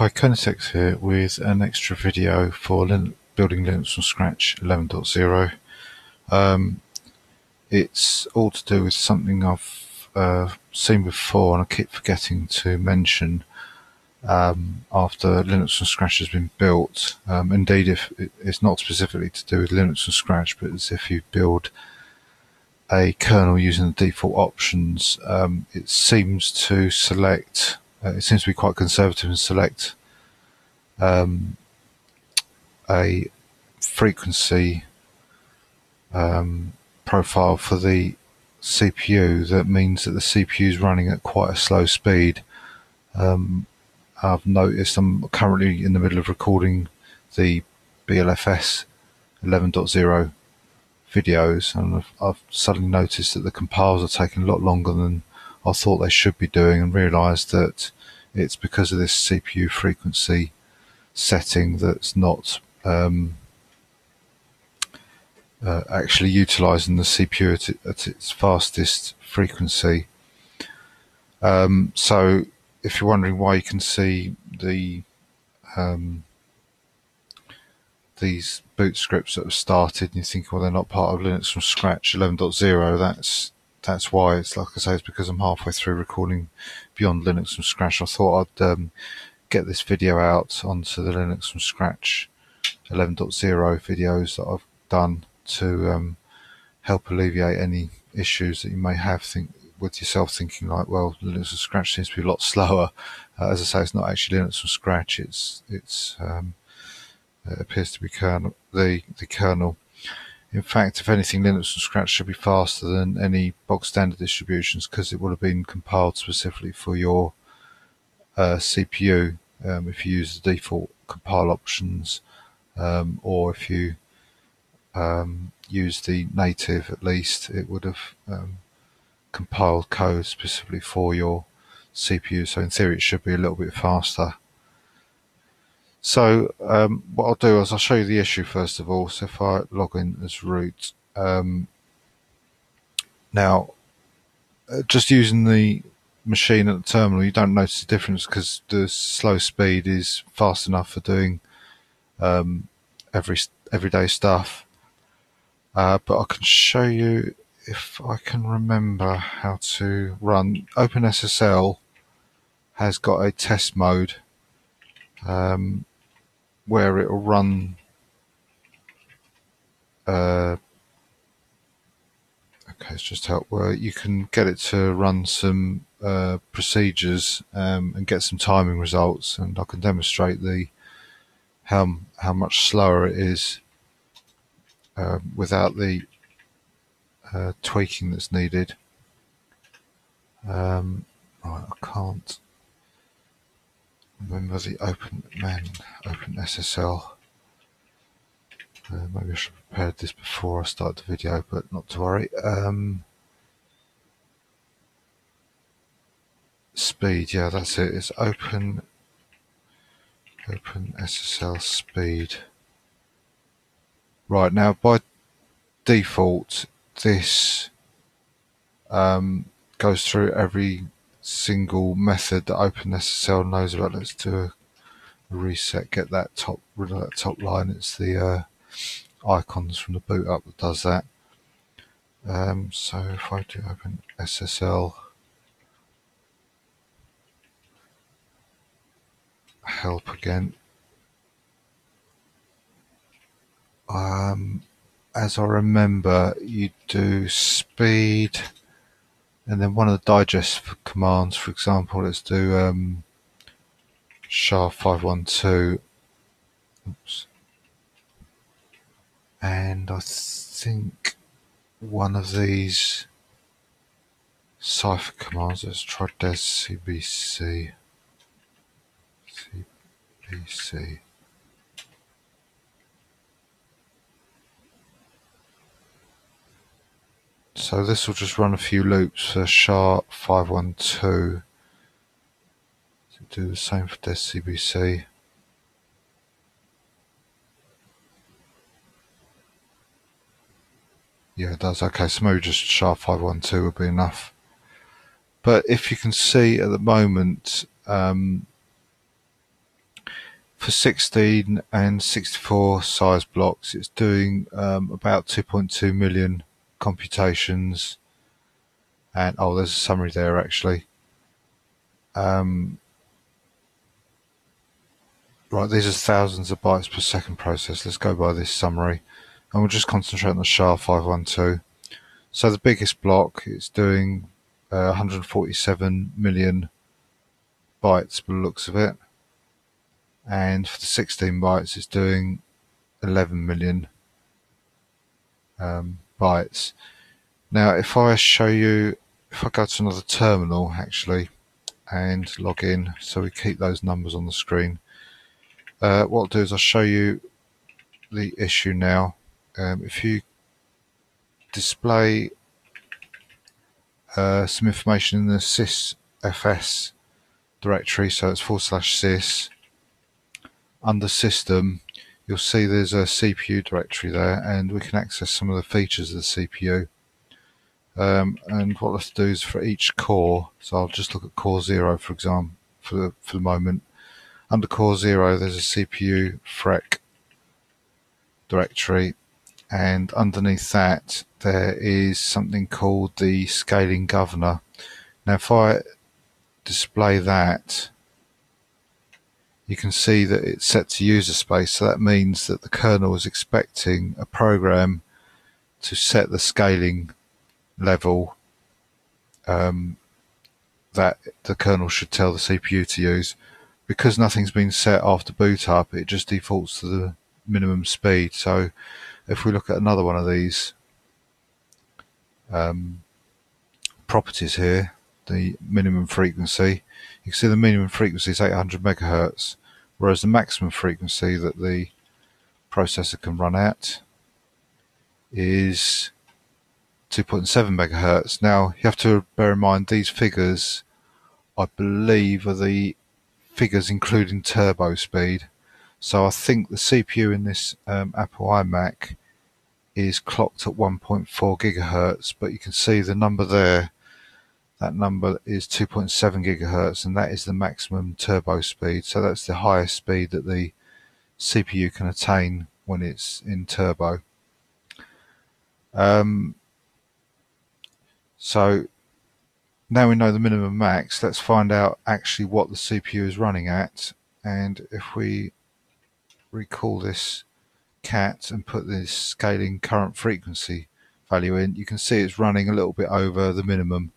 Hi, Kernotex here with an extra video for building Linux from scratch 11.0. Um, it's all to do with something I've uh, seen before and I keep forgetting to mention um, after Linux from scratch has been built. Um, indeed, if it's not specifically to do with Linux from scratch, but as if you build a kernel using the default options, um, it seems to select uh, it seems to be quite conservative and select um, a frequency um, profile for the CPU that means that the CPU is running at quite a slow speed. Um, I've noticed I'm currently in the middle of recording the BLFS 11.0 videos and I've, I've, suddenly noticed that the compiles are taking a lot longer than I thought they should be doing and realized that it's because of this CPU frequency setting that's not um, uh, actually utilizing the CPU at, at its fastest frequency. Um, so if you're wondering why you can see the um, these boot scripts that have started and you think, well, they're not part of Linux from scratch 11.0, that's that's why it's like I say, it's because I'm halfway through recording Beyond Linux from Scratch. I thought I'd um, get this video out onto the Linux from Scratch 11.0 videos that I've done to um, help alleviate any issues that you may have think with yourself thinking like, well, Linux from Scratch seems to be a lot slower. Uh, as I say, it's not actually Linux from Scratch. It's it's um, it appears to be kernel the the kernel in fact, if anything, Linux from scratch should be faster than any bog standard distributions because it would have been compiled specifically for your uh, CPU um, if you use the default compile options um, or if you um, use the native at least, it would have um, compiled code specifically for your CPU. So in theory, it should be a little bit faster. So um, what I'll do is I'll show you the issue first of all. So if I log in as root, um, now uh, just using the machine at the terminal, you don't notice the difference because the slow speed is fast enough for doing um, every everyday stuff. Uh, but I can show you if I can remember how to run OpenSSL has got a test mode um, where it'll run uh, okay it's just help where you can get it to run some uh, procedures um, and get some timing results and I can demonstrate the how how much slower it is uh, without the uh, tweaking that's needed. Um, right I can't remember the open man open SSL uh, maybe I should have prepared this before I start the video but not to worry. Um, speed yeah that's it. It's open open SSL speed. Right now by default this um, goes through every single method that OpenSSL knows about. Let's do a reset, get that top rid of that top line. It's the uh, icons from the boot up that does that. Um, so if I do open SSL help again. Um, as I remember, you do speed and then one of the digest commands, for example, let's do um, SHA-512. Oops. And I think one of these cipher commands, let's try des cbc. cbc. So this will just run a few loops for SHA-512 do the same for DesCBC. Yeah, it does. Okay, so maybe just SHA-512 would be enough. But if you can see at the moment, um, for 16 and 64 size blocks, it's doing um, about 2.2 million computations. And oh, there's a summary there actually. Um, right, these are thousands of bytes per second process. Let's go by this summary. And we'll just concentrate on the SHA-512. So the biggest block, it's doing uh, 147 million bytes by the looks of it. And for the 16 bytes, it's doing 11 million um, bytes. Now, if I show you, if I go to another terminal actually, and log in, so we keep those numbers on the screen, uh, what I'll do is I'll show you the issue now. Um, if you display uh, some information in the sysfs directory, so it's forward slash sys. Under system, you'll see there's a CPU directory there, and we can access some of the features of the CPU. Um, and what let's do is for each core, so I'll just look at core zero for example, for the, for the moment. Under core zero, there's a cpufreq directory, and underneath that there is something called the scaling governor. Now if I display that you can see that it's set to user space so that means that the kernel is expecting a program to set the scaling level um, that the kernel should tell the CPU to use. Because nothing's been set after boot up it just defaults to the minimum speed. So if we look at another one of these um, properties here, the minimum frequency, you can see the minimum frequency is 800 megahertz, whereas the maximum frequency that the processor can run at is 2.7 megahertz. Now you have to bear in mind these figures, I believe, are the figures including turbo speed. So I think the CPU in this um, Apple iMac is clocked at 1.4 gigahertz, but you can see the number there. That number is 2.7 gigahertz, and that is the maximum turbo speed. So that's the highest speed that the CPU can attain when it's in turbo. Um, so now we know the minimum max, let's find out actually what the CPU is running at. And if we recall this cat and put this scaling current frequency value in, you can see it's running a little bit over the minimum.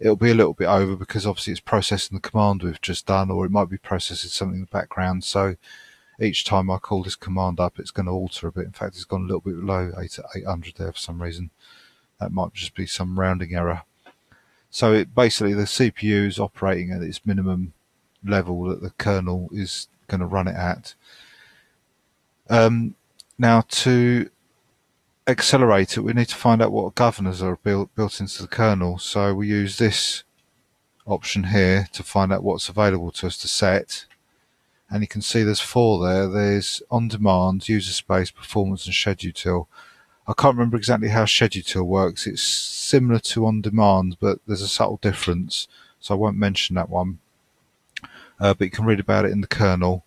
It'll be a little bit over because obviously it's processing the command we've just done, or it might be processing something in the background. So each time I call this command up, it's going to alter a bit. In fact, it's gone a little bit below 800 there for some reason. That might just be some rounding error. So it basically the CPU is operating at its minimum level that the kernel is going to run it at. Um, now to accelerate it, we need to find out what governors are built, built into the kernel. So we use this option here to find out what's available to us to set. And you can see there's four there. There's on demand, user space, performance and schedutil. I can't remember exactly how schedutil works. It's similar to on demand, but there's a subtle difference. So I won't mention that one. Uh, but you can read about it in the kernel.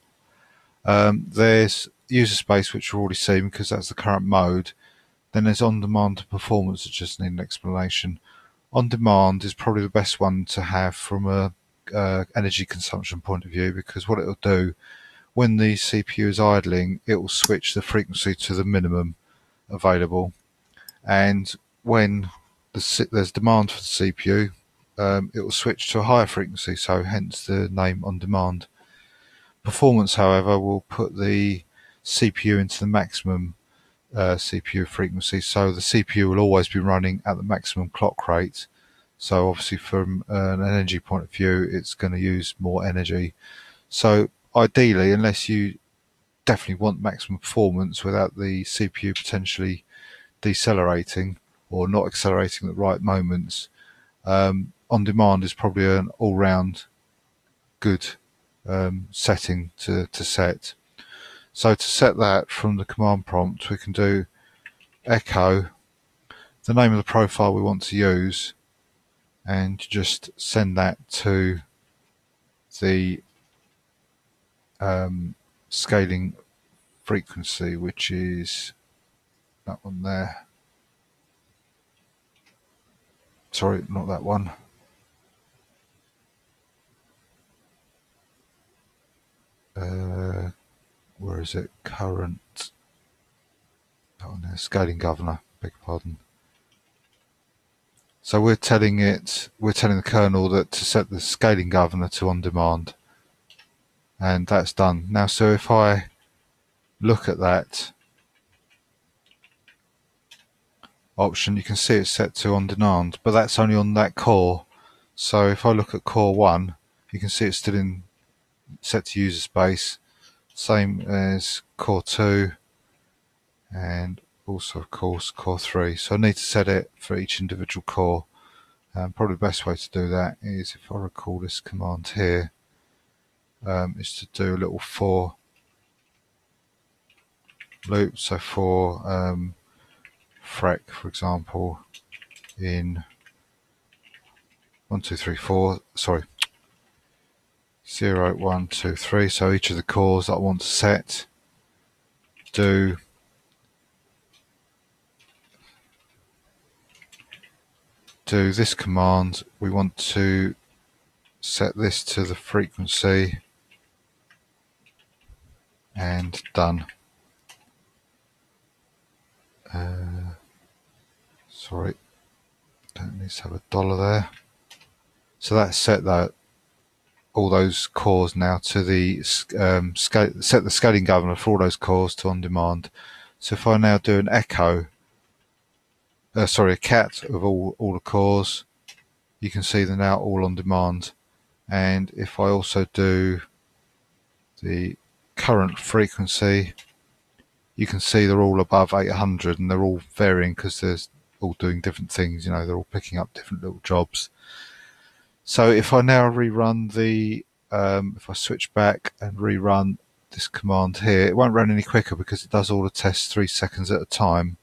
Um, there's user space, which we've already seen because that's the current mode. Then there's on-demand performance that just need an explanation. On-demand is probably the best one to have from a uh, energy consumption point of view because what it'll do when the CPU is idling, it will switch the frequency to the minimum available. And when the, there's demand for the CPU, um, it will switch to a higher frequency, so hence the name on demand. Performance, however, will put the CPU into the maximum uh, CPU frequency. So the CPU will always be running at the maximum clock rate. So obviously from an energy point of view, it's going to use more energy. So ideally, unless you definitely want maximum performance without the CPU potentially decelerating or not accelerating at the right moments, um, on demand is probably an all-round good um, setting to, to set. So to set that from the command prompt, we can do echo the name of the profile we want to use and just send that to the um, scaling frequency, which is that one there. Sorry, not that one. Uh, where is it? Current. One there. Scaling governor. Beg pardon. So we're telling it, we're telling the kernel that to set the scaling governor to on demand. And that's done. Now, so if I look at that option, you can see it's set to on demand, but that's only on that core. So if I look at core one, you can see it's still in set to user space. Same as core two and also of course core 3 so I need to set it for each individual core. Um, probably the best way to do that is if I recall this command here um, is to do a little for loop. So for um, for example in 1 2 3 4 sorry 0 1 2 3 so each of the cores that I want to set do do this command, we want to set this to the frequency and done. Uh, sorry, don't need to have a dollar there. So that's set that all those cores now to the um, scale, set the scaling governor for all those cores to on demand. So if I now do an echo uh, sorry, a cat of all, all the cores. You can see they're now all on demand. And if I also do the current frequency, you can see they're all above 800 and they're all varying because they're all doing different things. You know, they're all picking up different little jobs. So if I now rerun the, um, if I switch back and rerun this command here, it won't run any quicker because it does all the tests three seconds at a time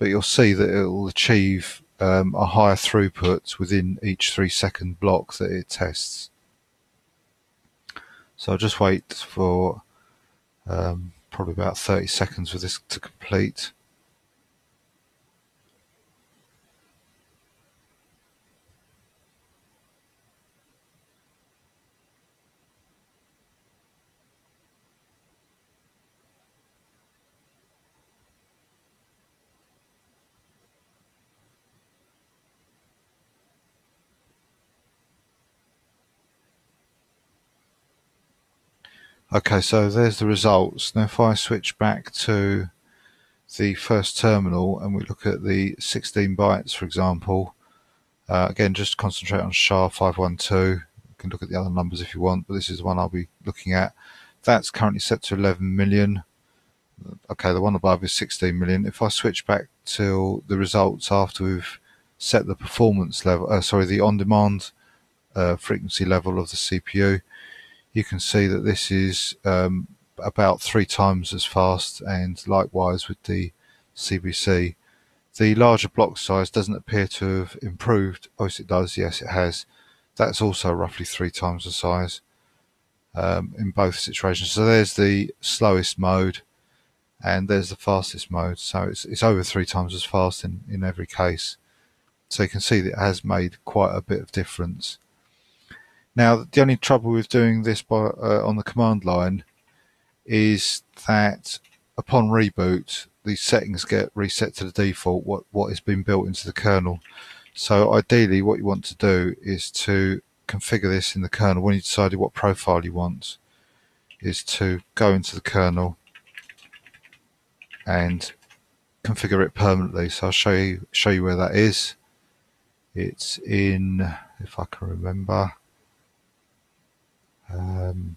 but you'll see that it will achieve um, a higher throughput within each three second block that it tests. So I'll just wait for um, probably about 30 seconds for this to complete. Okay, so there's the results. Now if I switch back to the first terminal and we look at the 16 bytes, for example, uh, again, just concentrate on SHA-512. You can look at the other numbers if you want, but this is the one I'll be looking at. That's currently set to 11 million. Okay, the one above is 16 million. If I switch back to the results after we've set the performance level, uh, sorry, the on-demand uh, frequency level of the CPU, you can see that this is um, about three times as fast and likewise with the CBC. The larger block size doesn't appear to have improved. Oh, yes, it does. Yes, it has. That's also roughly three times the size um, in both situations. So there's the slowest mode and there's the fastest mode. So it's, it's over three times as fast in, in every case. So you can see that it has made quite a bit of difference. Now, the only trouble with doing this by, uh, on the command line is that upon reboot, these settings get reset to the default, what, what has been built into the kernel. So ideally, what you want to do is to configure this in the kernel. When you decided what profile you want, is to go into the kernel and configure it permanently. So I'll show you show you where that is. It's in, if I can remember, um,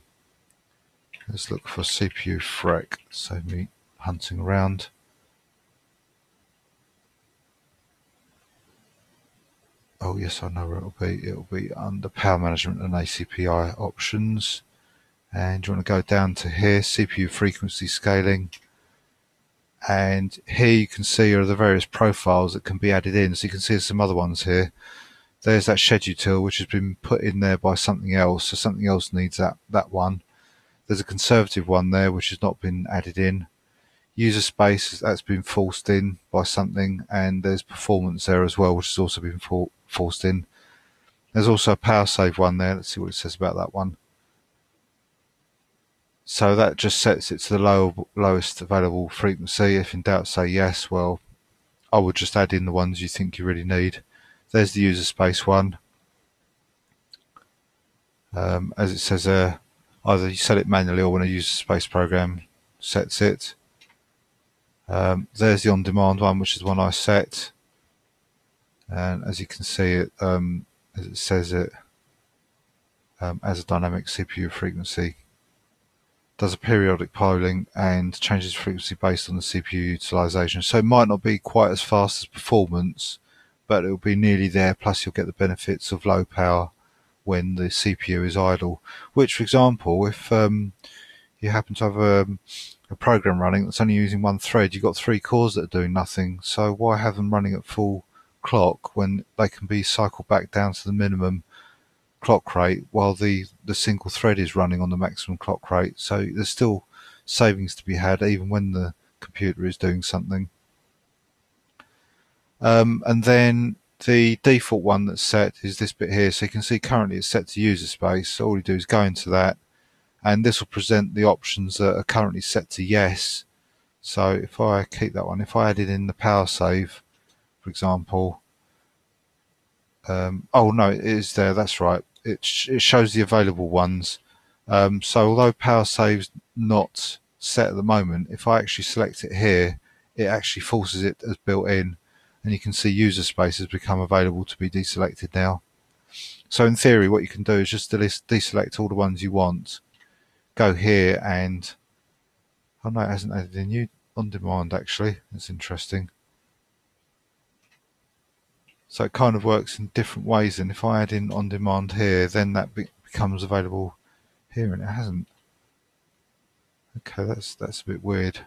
let's look for cpufreq, save me hunting around. Oh yes, I know where it'll be. It'll be under power management and ACPI options. And you want to go down to here, CPU frequency scaling. And here you can see are the various profiles that can be added in. So you can see some other ones here there's that schedutil which has been put in there by something else so something else needs that that one There's a conservative one there which has not been added in. User space that's been forced in by something, and there's performance there as well, which has also been for, forced in. There's also a power save one there. Let's see what it says about that one. So that just sets it to the low, lowest available frequency. If in doubt, say yes. Well, I would just add in the ones you think you really need. There's the user space one. Um, as it says either you set it manually or when a user space program sets it. Um, there's the on-demand one, which is the one I set. And as you can see, it um, as it says it um, as a dynamic CPU frequency. Does a periodic polling and changes frequency based on the CPU utilization. So it might not be quite as fast as performance, but it'll be nearly there. Plus, you'll get the benefits of low power when the CPU is idle. Which, for example, if um, you happen to have a, um, a, program running that's only using one thread, you've got three cores that are doing nothing. So why have them running at full clock when they can be cycled back down to the minimum clock rate while the, the single thread is running on the maximum clock rate? So there's still savings to be had even when the computer is doing something. Um, and then the default one that's set is this bit here. So you can see currently it's set to user space. All you do is go into that and this will present the options that are currently set to yes. So if I keep that one, if I added in the power save, for example, um, oh no, it is there. That's right. It, sh it shows the available ones. Um, so although power save's not set at the moment, if I actually select it here, it actually forces it as built in and you can see user space has become available to be deselected now. So in theory, what you can do is just deselect all the ones you want, go here and, oh no, it hasn't added in new on demand actually, that's interesting. So it kind of works in different ways and if I add in on demand here, then that be becomes available here and it hasn't. Okay, that's that's a bit weird.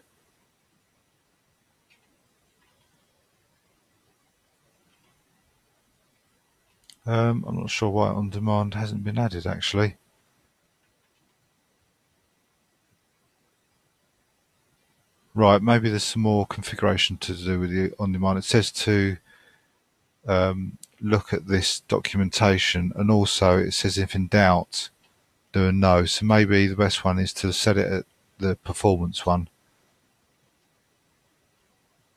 Um, I'm not sure why on demand hasn't been added actually. Right, maybe there's some more configuration to do with the on demand. It says to um, look at this documentation and also it says if in doubt do a no. So maybe the best one is to set it at the performance one.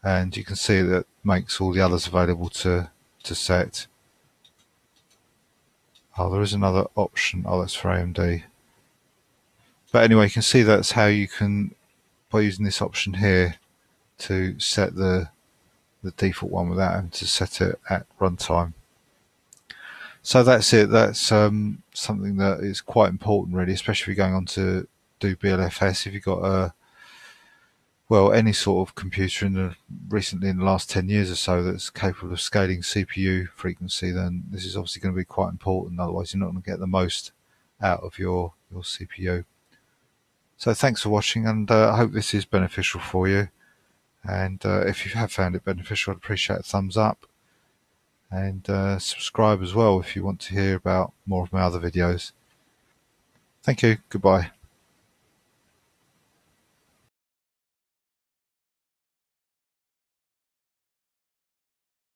And you can see that makes all the others available to, to set. Oh, there is another option. Oh, that's for AMD. But anyway, you can see that's how you can, by using this option here, to set the the default one without having to set it at runtime. So that's it. That's um, something that is quite important, really, especially if you're going on to do BLFS. If you've got a well, any sort of computer in the recently in the last 10 years or so that's capable of scaling CPU frequency, then this is obviously going to be quite important. Otherwise, you're not going to get the most out of your, your CPU. So thanks for watching and uh, I hope this is beneficial for you. And uh, if you have found it beneficial, I'd appreciate a thumbs up. And uh, subscribe as well if you want to hear about more of my other videos. Thank you. Goodbye.